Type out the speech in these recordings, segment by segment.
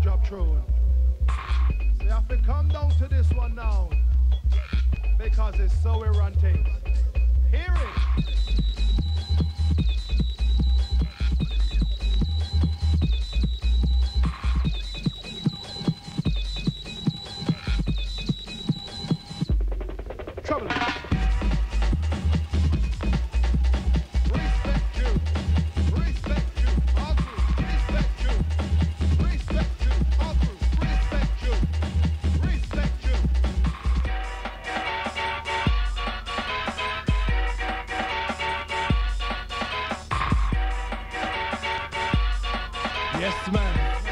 drop throne. So you have to come down to this one now. Because it's so we run. Hear it. Trouble. Yes, man.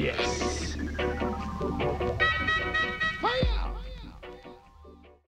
Yes.